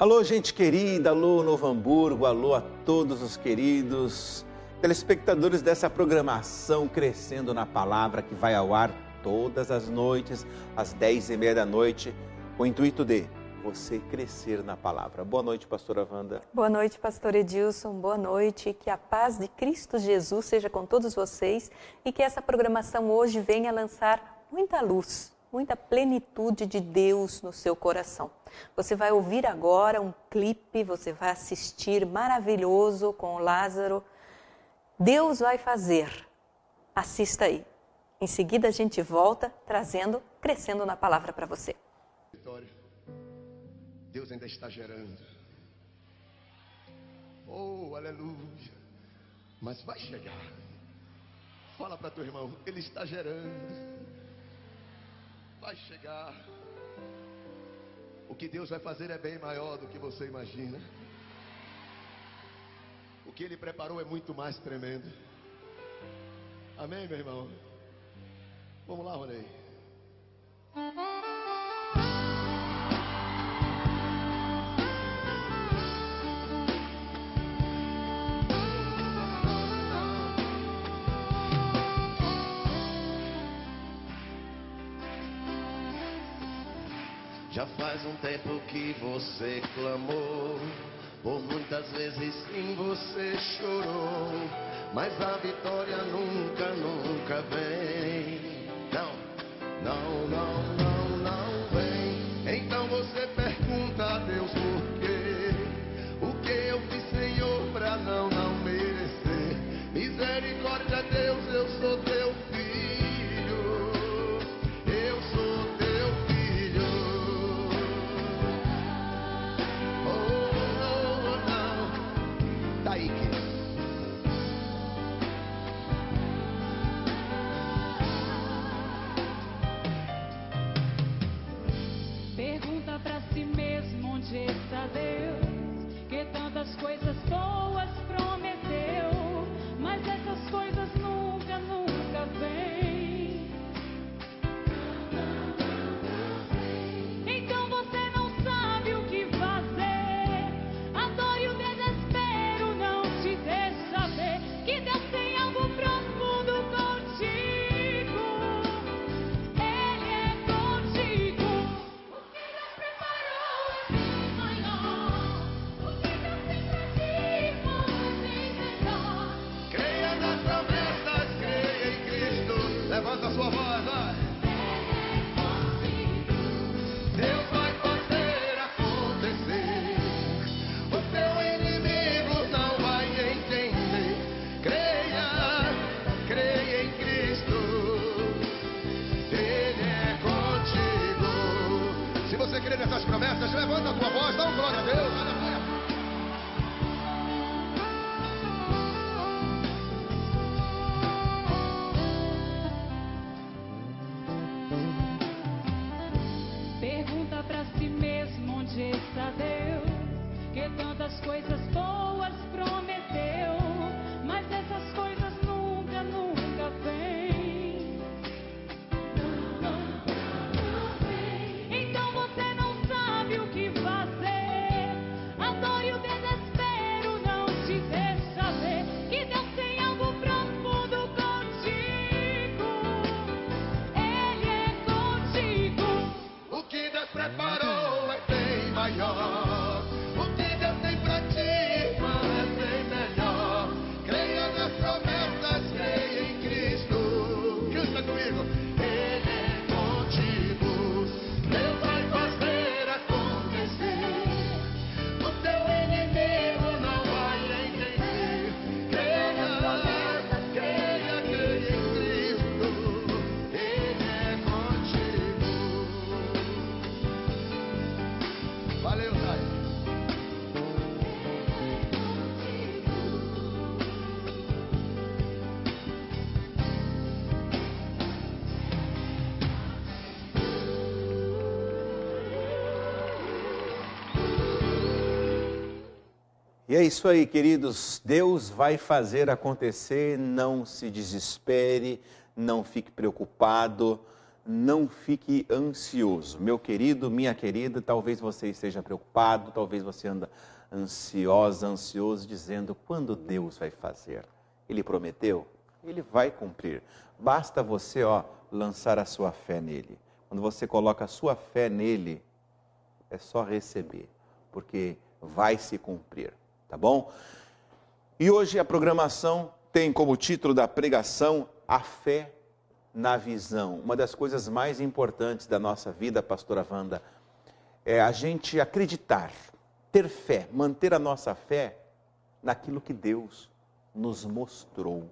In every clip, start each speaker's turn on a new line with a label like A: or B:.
A: Alô, gente querida, alô, Novo Hamburgo, alô a todos os queridos telespectadores dessa programação Crescendo na Palavra, que vai ao ar todas as noites, às dez e meia da noite, com o intuito de você crescer na palavra. Boa noite, pastora Wanda.
B: Boa noite, pastor Edilson. Boa noite. Que a paz de Cristo Jesus seja com todos vocês e que essa programação hoje venha lançar muita luz muita plenitude de Deus no seu coração. Você vai ouvir agora um clipe, você vai assistir maravilhoso com Lázaro. Deus vai fazer. Assista aí. Em seguida a gente volta trazendo, crescendo na palavra para você.
C: Vitória. Deus ainda está gerando. Oh, aleluia. Mas vai chegar. Fala para teu irmão, ele está gerando vai chegar. O que Deus vai fazer é bem maior do que você imagina. O que Ele preparou é muito mais tremendo. Amém, meu irmão? Vamos lá, Ronei.
D: Já faz um tempo que você clamou, por muitas vezes sim você chorou, mas a vitória nunca, nunca vem. Não, não, não, não, não Deus.
A: E é isso aí, queridos. Deus vai fazer acontecer. Não se desespere, não fique preocupado, não fique ansioso. Meu querido, minha querida, talvez você esteja preocupado, talvez você anda ansiosa, ansioso, dizendo quando Deus vai fazer. Ele prometeu, ele vai cumprir. Basta você, ó, lançar a sua fé nele. Quando você coloca a sua fé nele, é só receber, porque vai se cumprir, tá bom? E hoje a programação tem como título da pregação a fé na visão. Uma das coisas mais importantes da nossa vida, pastora Wanda, é a gente acreditar, ter fé, manter a nossa fé naquilo que Deus nos mostrou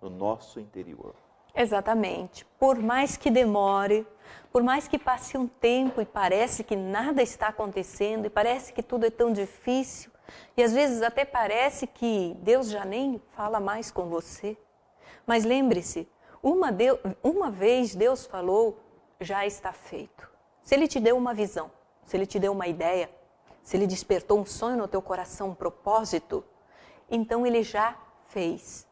A: no nosso interior.
B: Exatamente. Por mais que demore, por mais que passe um tempo e parece que nada está acontecendo e parece que tudo é tão difícil, e às vezes até parece que Deus já nem fala mais com você. Mas lembre-se, uma, uma vez Deus falou, já está feito. Se Ele te deu uma visão, se Ele te deu uma ideia, se Ele despertou um sonho no teu coração, um propósito, então Ele já fez.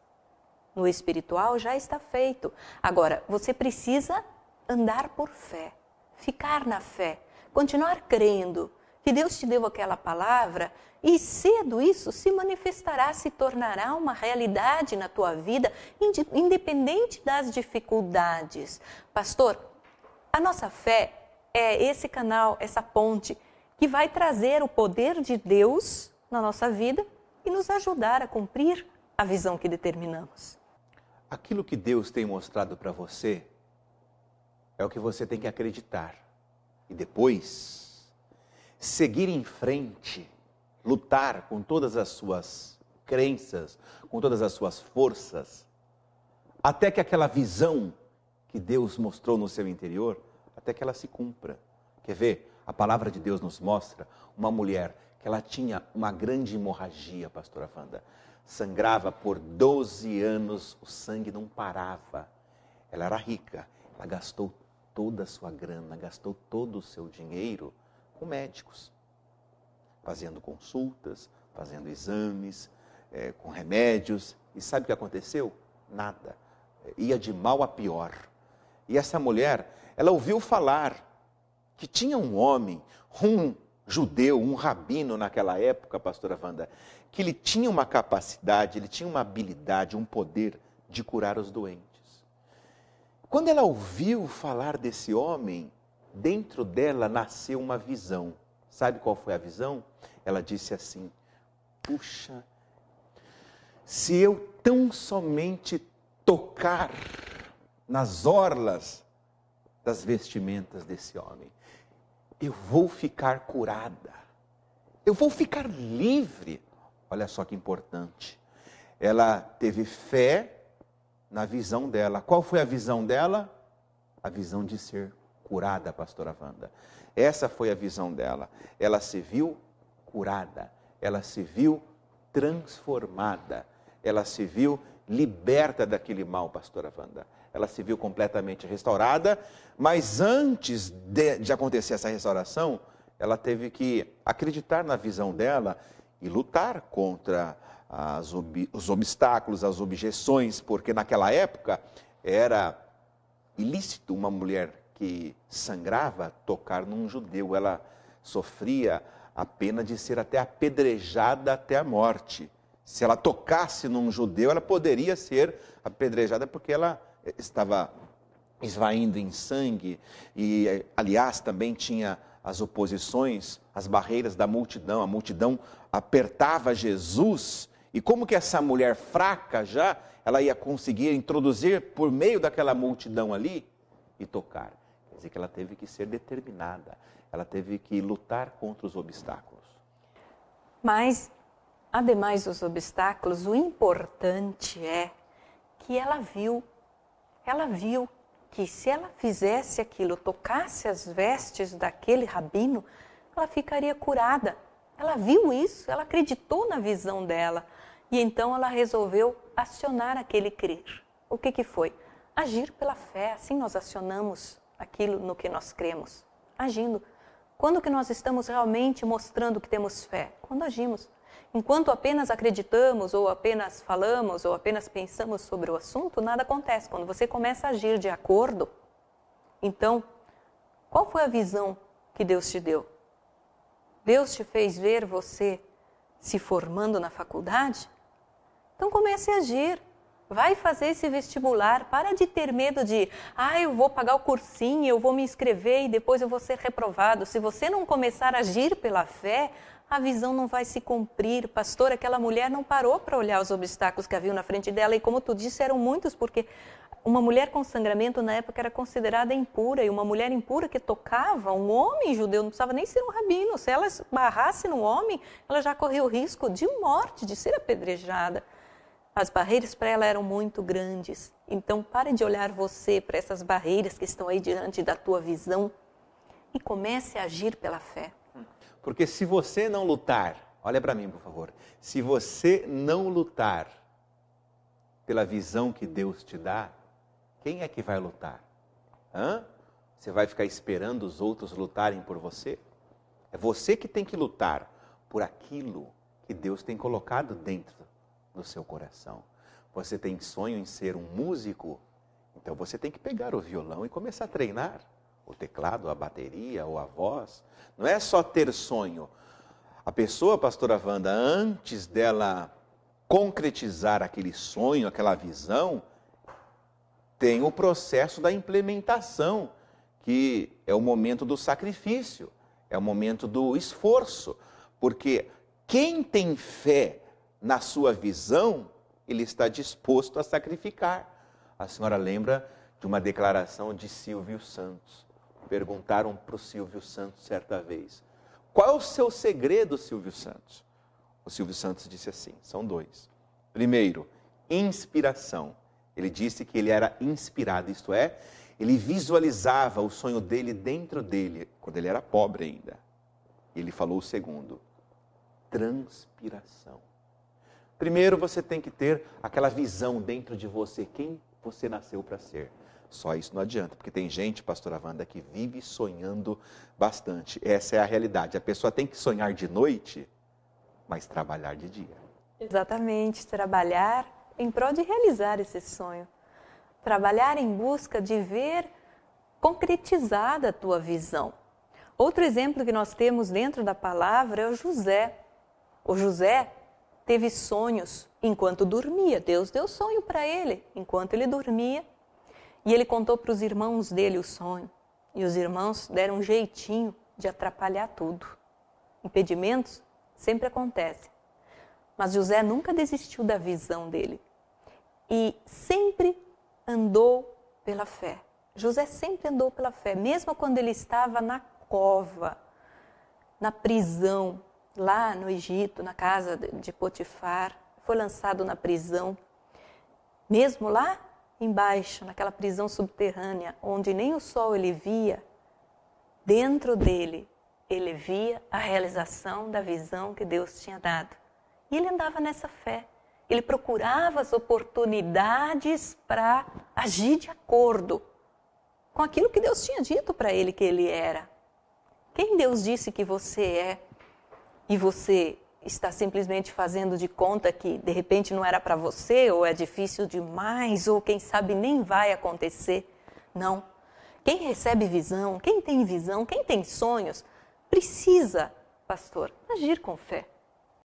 B: No espiritual já está feito. Agora, você precisa andar por fé, ficar na fé, continuar crendo que Deus te deu aquela palavra e cedo isso se manifestará, se tornará uma realidade na tua vida, independente das dificuldades. Pastor, a nossa fé é esse canal, essa ponte que vai trazer o poder de Deus na nossa vida e nos ajudar a cumprir a visão que determinamos.
A: Aquilo que Deus tem mostrado para você é o que você tem que acreditar. E depois, seguir em frente lutar com todas as suas crenças, com todas as suas forças, até que aquela visão que Deus mostrou no seu interior, até que ela se cumpra. Quer ver? A palavra de Deus nos mostra uma mulher que ela tinha uma grande hemorragia, pastora Wanda. Sangrava por 12 anos, o sangue não parava. Ela era rica, ela gastou toda a sua grana, gastou todo o seu dinheiro com médicos fazendo consultas, fazendo exames, é, com remédios. E sabe o que aconteceu? Nada. Ia de mal a pior. E essa mulher, ela ouviu falar que tinha um homem, um judeu, um rabino naquela época, pastora Wanda, que ele tinha uma capacidade, ele tinha uma habilidade, um poder de curar os doentes. Quando ela ouviu falar desse homem, dentro dela nasceu uma visão. Sabe qual foi a visão? Ela disse assim: Puxa, se eu tão somente tocar nas orlas das vestimentas desse homem, eu vou ficar curada, eu vou ficar livre. Olha só que importante. Ela teve fé na visão dela. Qual foi a visão dela? A visão de ser curada, pastora Wanda. Essa foi a visão dela. Ela se viu curada, ela se viu transformada, ela se viu liberta daquele mal, pastora Wanda. Ela se viu completamente restaurada, mas antes de, de acontecer essa restauração, ela teve que acreditar na visão dela e lutar contra as, os obstáculos, as objeções, porque naquela época era ilícito uma mulher que sangrava tocar num judeu. Ela sofria a pena de ser até apedrejada até a morte. Se ela tocasse num judeu, ela poderia ser apedrejada porque ela estava esvaindo em sangue e, aliás, também tinha as oposições, as barreiras da multidão. A multidão apertava Jesus e como que essa mulher fraca já, ela ia conseguir introduzir por meio daquela multidão ali e tocar? Dizer que ela teve que ser determinada, ela teve que lutar contra os obstáculos.
B: Mas, ademais dos obstáculos, o importante é que ela viu, ela viu que se ela fizesse aquilo, tocasse as vestes daquele rabino, ela ficaria curada. Ela viu isso, ela acreditou na visão dela. E então ela resolveu acionar aquele crer. O que, que foi? Agir pela fé, assim nós acionamos aquilo no que nós cremos, agindo. Quando que nós estamos realmente mostrando que temos fé? Quando agimos. Enquanto apenas acreditamos, ou apenas falamos, ou apenas pensamos sobre o assunto, nada acontece. Quando você começa a agir de acordo, Então, qual foi a visão que Deus te deu? Deus te fez ver você se formando na faculdade? Então comece a agir. Vai fazer esse vestibular. Para de ter medo de, ah, eu vou pagar o cursinho, eu vou me inscrever e depois eu vou ser reprovado. Se você não começar a agir pela fé, a visão não vai se cumprir. Pastor, aquela mulher não parou para olhar os obstáculos que haviam na frente dela. E como tu disse, eram muitos, porque uma mulher com sangramento na época era considerada impura. E uma mulher impura que tocava um homem judeu, não precisava nem ser um rabino. Se ela barrasse no homem, ela já corria o risco de morte, de ser apedrejada. As barreiras para ela eram muito grandes. Então, pare de olhar você para essas barreiras que estão aí diante da tua visão e comece a agir pela fé.
A: Porque se você não lutar, olha para mim, por favor. Se você não lutar pela visão que Deus te dá, quem é que vai lutar? Hã? Você vai ficar esperando os outros lutarem por você? É você que tem que lutar por aquilo que Deus tem colocado dentro no seu coração. Você tem sonho em ser um músico? Então você tem que pegar o violão e começar a treinar o teclado, a bateria ou a voz. Não é só ter sonho. A pessoa, pastora Wanda, antes dela concretizar aquele sonho, aquela visão, tem o processo da implementação, que é o momento do sacrifício, é o momento do esforço. Porque quem tem fé na sua visão, ele está disposto a sacrificar. A senhora lembra de uma declaração de Silvio Santos. Perguntaram para o Silvio Santos certa vez: Qual é o seu segredo, Silvio Santos? O Silvio Santos disse assim: são dois. Primeiro, inspiração. Ele disse que ele era inspirado, isto é, ele visualizava o sonho dele dentro dele, quando ele era pobre ainda. Ele falou o segundo: transpiração. Primeiro você tem que ter aquela visão dentro de você, quem você nasceu para ser. Só isso não adianta, porque tem gente, pastora Wanda, que vive sonhando bastante. Essa é a realidade. A pessoa tem que sonhar de noite, mas trabalhar de dia.
B: Exatamente, trabalhar em prol de realizar esse sonho. Trabalhar em busca de ver concretizada a tua visão. Outro exemplo que nós temos dentro da palavra é o José. O José teve sonhos enquanto dormia. Deus deu sonho para ele enquanto ele dormia. E ele contou para os irmãos dele o sonho. E os irmãos deram um jeitinho de atrapalhar tudo. Impedimentos sempre acontecem. Mas José nunca desistiu da visão dele. E sempre andou pela fé. José sempre andou pela fé, mesmo quando ele estava na cova, na prisão, lá no Egito, na casa de Potifar, foi lançado na prisão. Mesmo lá embaixo, naquela prisão subterrânea, onde nem o sol ele via, dentro dele ele via a realização da visão que Deus tinha dado. E ele andava nessa fé. Ele procurava as oportunidades para agir de acordo com aquilo que Deus tinha dito para ele que ele era. Quem Deus disse que você é? E você está simplesmente fazendo de conta que de repente não era para você, ou é difícil demais, ou quem sabe nem vai acontecer. Não. Quem recebe visão, quem tem visão, quem tem sonhos, precisa, pastor, agir com fé.